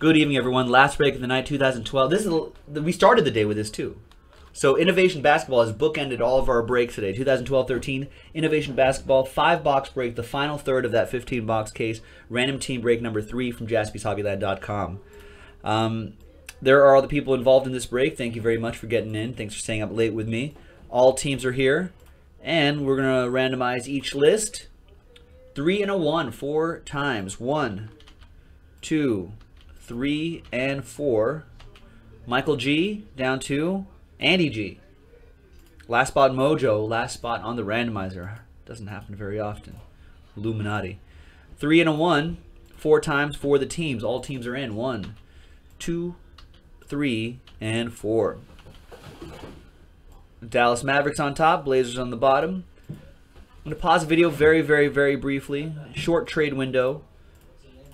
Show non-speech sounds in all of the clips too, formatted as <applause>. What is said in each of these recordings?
Good evening, everyone. Last break of the night, 2012. This is we started the day with this too. So Innovation Basketball has bookended all of our breaks today. 2012-13 Innovation Basketball five box break, the final third of that 15 box case. Random team break number three from JaspysHobbyLand.com. Um, there are all the people involved in this break. Thank you very much for getting in. Thanks for staying up late with me. All teams are here, and we're gonna randomize each list. Three and a one, four times. One, two, three, and four. Michael G down to Andy G. Last spot Mojo, last spot on the randomizer. Doesn't happen very often. Illuminati. Three and a one, four times for the teams. All teams are in. One, two, three, and four. Dallas Mavericks on top, Blazers on the bottom. I'm going to pause the video very, very, very briefly. Short trade window.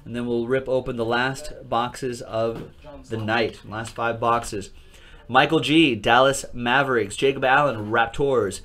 And then we'll rip open the last boxes of the night. Last five boxes. Michael G, Dallas Mavericks. Jacob Allen, Raptors.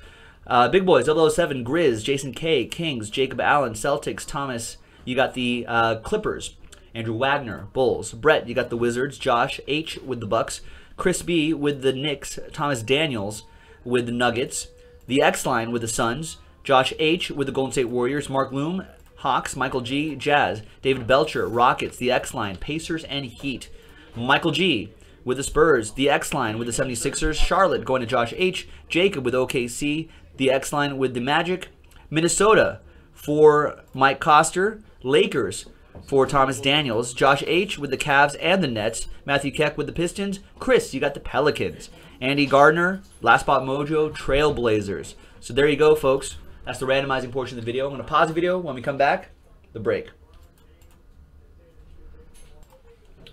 Uh, Big Boys, 007, Grizz. Jason K, Kings. Jacob Allen, Celtics. Thomas, you got the uh, Clippers. Andrew Wagner, Bulls. Brett, you got the Wizards. Josh H with the Bucks. Chris B with the Knicks. Thomas Daniels with the Nuggets. The X line with the Suns. Josh H with the Golden State Warriors. Mark Loom, Hawks. Michael G, Jazz. David Belcher, Rockets. The X line, Pacers and Heat. Michael G with the Spurs. The X line with the 76ers. Charlotte going to Josh H. Jacob with OKC. The X line with the Magic. Minnesota for Mike Coster. Lakers for Thomas Daniels. Josh H with the Cavs and the Nets. Matthew Keck with the Pistons. Chris, you got the Pelicans. Andy Gardner, Last Spot Mojo, Trailblazers. So there you go, folks. That's the randomizing portion of the video. I'm going to pause the video. When we come back, the break.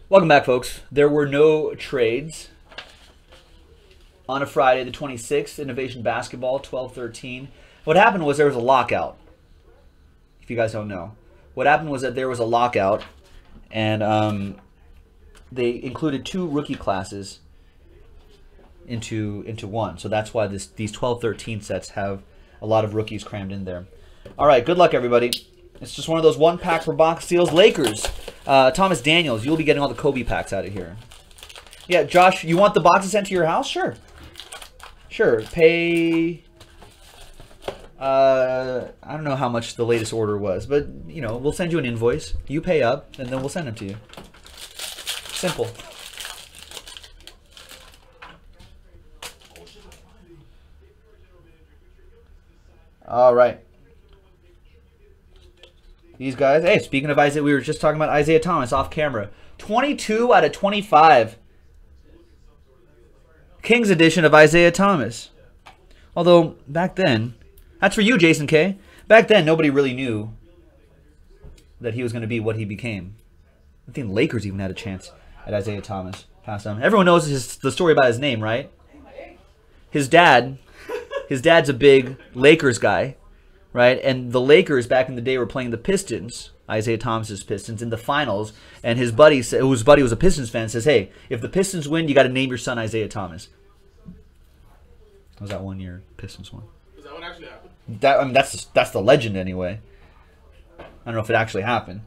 Welcome back, folks. There were no trades on a Friday, the 26th, Innovation Basketball, 12-13. What happened was there was a lockout, if you guys don't know. What happened was that there was a lockout, and um, they included two rookie classes into into one. So that's why this these 12-13 sets have a lot of rookies crammed in there. All right, good luck, everybody. It's just one of those one pack per box deals. Lakers, uh, Thomas Daniels, you'll be getting all the Kobe packs out of here. Yeah, Josh, you want the boxes sent to your house? Sure. Sure. Pay. Uh, I don't know how much the latest order was, but you know, we'll send you an invoice. You pay up, and then we'll send them to you. Simple. All right. These guys. Hey, speaking of Isaiah, we were just talking about Isaiah Thomas off camera. 22 out of 25. Kings edition of Isaiah Thomas. Although, back then, that's for you, Jason K. Back then, nobody really knew that he was going to be what he became. I think Lakers even had a chance at Isaiah Thomas. Pass on. Everyone knows his, the story about his name, right? His dad, his dad's a big Lakers guy, right? And the Lakers back in the day were playing the Pistons, Isaiah Thomas's Pistons, in the finals. And his buddy, whose buddy was a Pistons fan, says, "Hey, if the Pistons win, you got to name your son Isaiah Thomas." That was that one year Pistons won. Is that what actually happened? That I mean, that's that's the legend anyway. I don't know if it actually happened.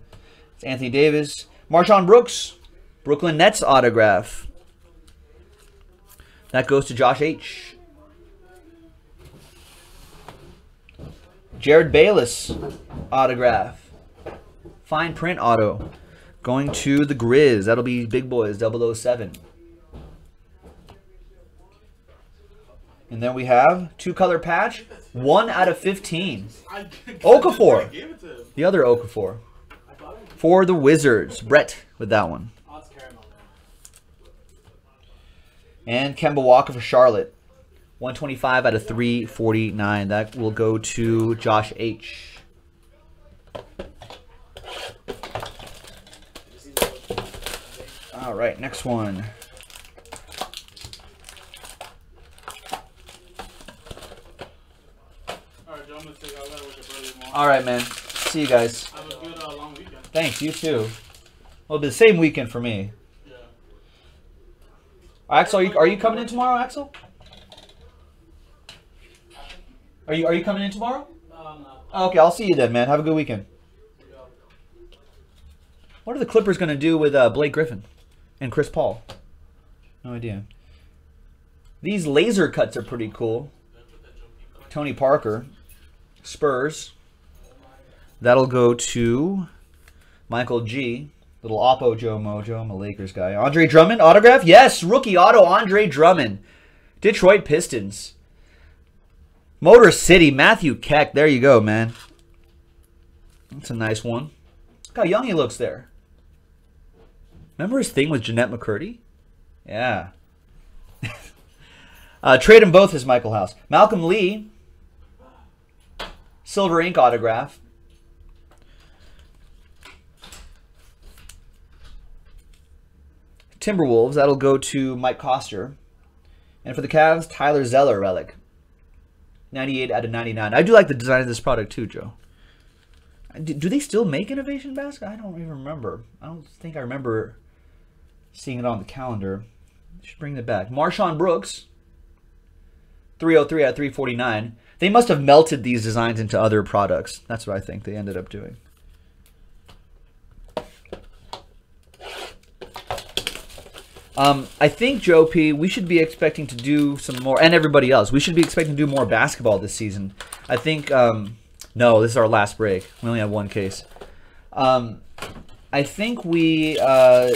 It's Anthony Davis, MarShon Brooks, Brooklyn Nets autograph. That goes to Josh H. Jerryd Bayless autograph. Fine print auto. Going to the Grizz. That'll be Big Boys 007. And then we have two color patch, one out of 15. Okafor. The other Okafor. For the Wizards. Brett with that one. And Kemba Walker for Charlotte. 125 out of 349. That will go to Josh H. All right, next one. Alright, Joe, I'm gonna take all that with your brother tomorrow. All right, man. See you guys. Have a good uh, long weekend. Thanks, you too. Well, it'll be the same weekend for me. Yeah. Axel, are you, are you coming in tomorrow, Axel? Are you are you coming in tomorrow? No, I'm not. Okay, I'll see you then, man. Have a good weekend. What are the Clippers going to do with uh, Blake Griffin and Chris Paul? No idea. These laser cuts are pretty cool. Tony Parker, Spurs. That'll go to Michael G. Little Oppo Joe Mojo. I'm a Lakers guy. Andre Drummond autograph? Yes, rookie auto Andre Drummond. Detroit Pistons. Motor City, Matthew Keck. There you go, man. That's a nice one. Look how young he looks there. Remember his thing with Jennette McCurdy? Yeah. <laughs> uh, trade them both as Michael House. Malcolm Lee. Silver ink autograph. Timberwolves, that'll go to Mike Coster. And for the Cavs, Tyler Zeller relic. 98 out of 99. I do like the design of this product too, Joe. Do, do they still make Innovation Basket? I don't even remember. I don't think I remember seeing it on the calendar. Should bring it back. MarShon Brooks, 303 out of 349. They must have melted these designs into other products. That's what I think they ended up doing. Um, I think Joe P. We should be expecting to do some more, and everybody else. We should be expecting to do more basketball this season. I think. Um, no, this is our last break. We only have one case. Um, I think we. Uh,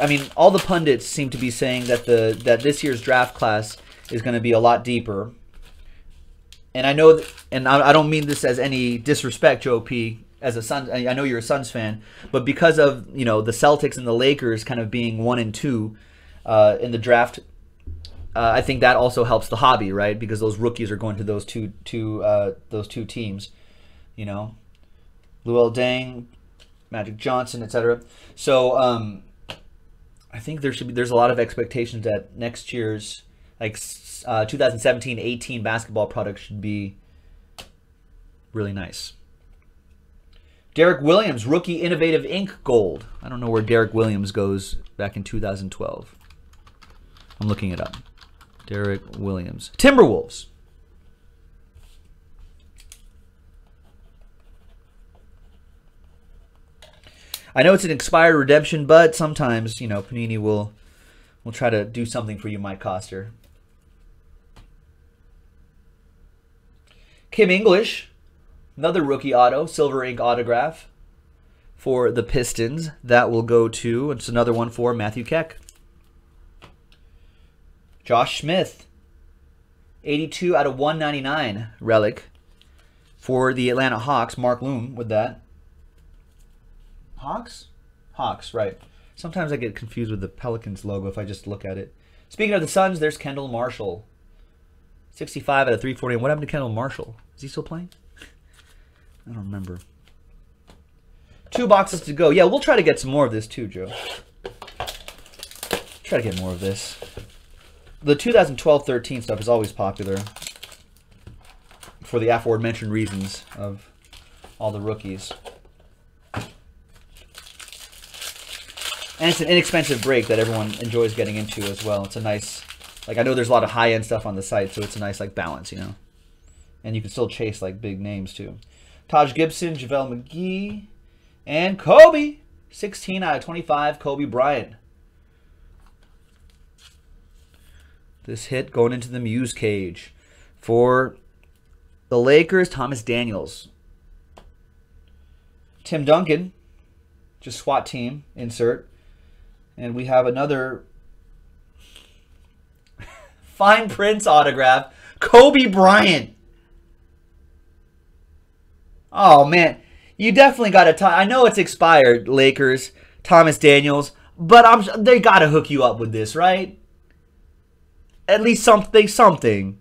I mean, all the pundits seem to be saying that the that this year's draft class is going to be a lot deeper. And I know, th- and I, I don't mean this as any disrespect, Joe P. As a Suns, I I know you're a Suns fan, but because of you know the Celtics and the Lakers kind of being one and two uh, in the draft, uh, I think that also helps the hobby, right? Because those rookies are going to those two two uh, those two teams, you know, Luol Deng, Magic Johnson, etc. So um, I think there should be there's a lot of expectations that next year's like uh, 2017-18 basketball product should be really nice. Derrick Williams, rookie innovative ink gold. I don't know where Derrick Williams goes back in 2012. I'm looking it up. Derrick Williams. Timberwolves. I know it's an expired redemption, but sometimes, you know, Panini will will try to do something for you, Mike Coster. Kim English, another rookie auto, silver ink autograph for the Pistons. That will go to, it's another one for Matthew Keck. Josh Smith, 82 out of 199 relic for the Atlanta Hawks. Mark Loom with that. Hawks? Hawks, right. Sometimes I get confused with the Pelicans logo if I just look at it. Speaking of the Suns, there's Kendall Marshall. 65 out of 340. And What happened to Kendall Marshall? Is he still playing? I don't remember. Two boxes to go. Yeah, we'll try to get some more of this too, Joe. Try to get more of this. The 2012-13 stuff is always popular for the aforementioned reasons of all the rookies. And it's an inexpensive break that everyone enjoys getting into as well. It's a nice, like I know there's a lot of high-end stuff on the site, so it's a nice like balance, you know. And you can still chase like big names too. Taj Gibson, JaVale McGee, and Kobe. 16 out of 25, Kobe Bryant. This hit going into the Muse cage. For the Lakers, Thomas Daniels. Tim Duncan, just SWAT team, insert. And we have another <laughs> fine prints autograph. Kobe Bryant. Oh man, you definitely got to. I know it's expired, Lakers, Thomas Daniels, but I'm they got to hook you up with this, right? At least something, something.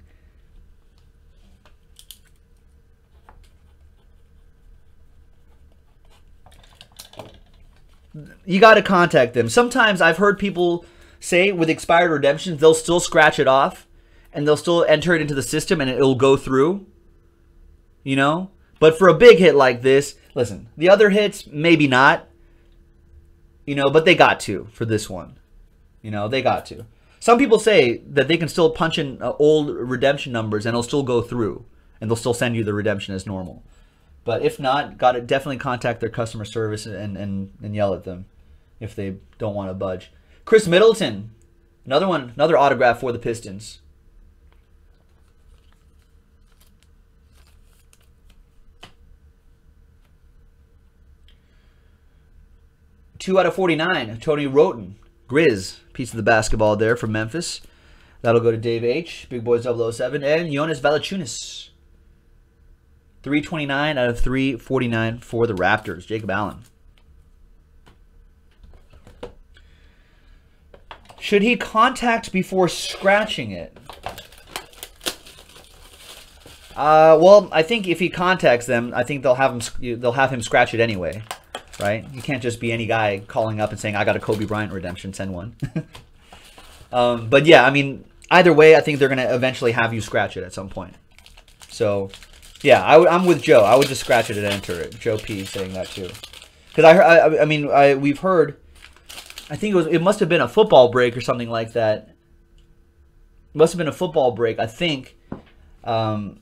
You got to contact them. Sometimes I've heard people say with expired redemptions, they'll still scratch it off and they'll still enter it into the system and it'll go through. You know? But for a big hit like this, listen, the other hits, maybe not. You know, but they got to for this one. You know, they got to. Some people say that they can still punch in uh, old redemption numbers and it'll still go through. And they'll still send you the redemption as normal. But if not, got to definitely contact their customer service and, and, and yell at them if they don't want to budge. Khris Middleton, another one, another autograph for the Pistons. Two out of 49, Tony Wroten. Grizz, piece of the basketball there from Memphis. That'll go to Dave H, Big Boys 007, and Jonas Valanciunas. 329 out of 349 for the Raptors. Jacob Allen. Should he contact before scratching it? Uh, well, I think if he contacts them, I think they'll have him they'll have him scratch it anyway, right? You can't just be any guy calling up and saying I got a Kobe Bryant redemption, send one. <laughs> um, but yeah, I mean, either way, I think they're gonna eventually have you scratch it at some point. So, yeah, I, am with Joe. I would just scratch it and enter it. Joe P saying that too, because I, I, I mean, I we've heard. I think it was it must have been a football break or something like that. It must have been a football break. I think. Um,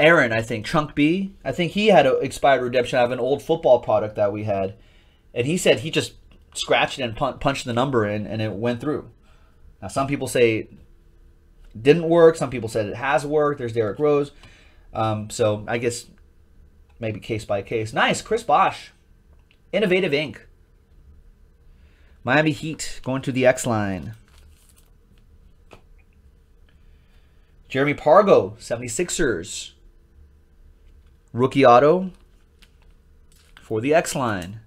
Aaron, I think Chunk B, I think he had an expired redemption of an old football product that we had, and he said he just scratched it and pun- punched the number in, and it went through. Now some people say didn't work. Some people said it has worked. There's Derrick Rose. Um, so I guess maybe case by case. Nice, Chris Bosh, Innovative Ink. Miami Heat going to the X line. Jeremy Pargo, 76ers. Rookie auto for the X line.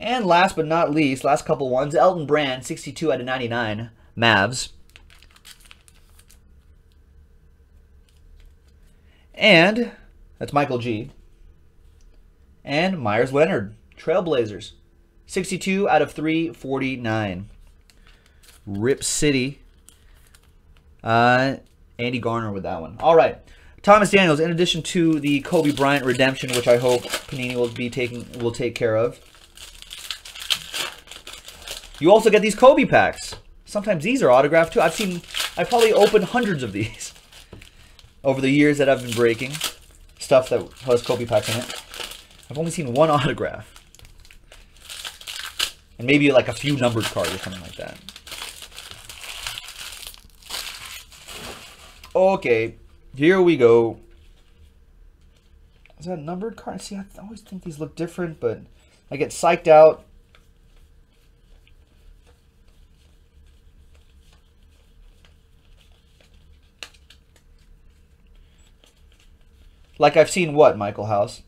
And last but not least, last couple ones, Elton Brand, 62 out of 99, Mavs. And that's Michael G. And Meyers Leonard, Trailblazers, 62 out of 349. Rip City. Uh, Andy Garner with that one. All right. Thomas Daniels, in addition to the Kobe Bryant redemption, which I hope Panini will be taking will take care of. You also get these Kobe packs. Sometimes these are autographed too. I've seen I've probably opened hundreds of these <laughs> over the years that I've been breaking. Stuff that has Kobe packs in it. I've only seen one <laughs> autograph. And maybe like a few numbered cards or something like that. Okay, here we go. Is that a numbered card? See, I always think these look different, but I get psyched out. Like I've seen what, Michael House?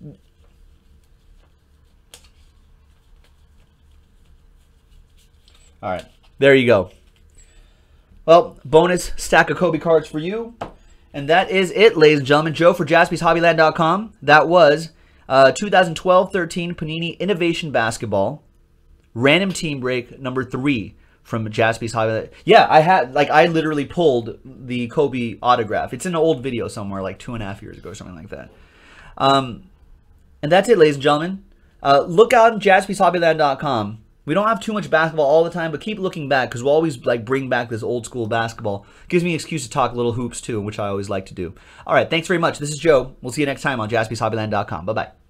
All right, there you go. Well, bonus stack of Kobe cards for you. And that is it, ladies and gentlemen. Joe for jaspyshobbyland.com. That was uh, 2012-13 Panini Innovation Basketball. Random team break number three from Jaspy's Hobbyland. Yeah, I had, like, I literally pulled the Kobe autograph. It's in an old video somewhere, like two and a half years ago or something like that. Um, and that's it, ladies and gentlemen. Uh, look out on jaspyshobbyland.com we don't have too much basketball all the time, but keep looking back because we'll always like bring back this old school basketball. Gives me an excuse to talk little hoops too, which I always like to do. All right, thanks very much. This is Joe. We'll see you next time on jaspyshobbyland.com. Bye bye.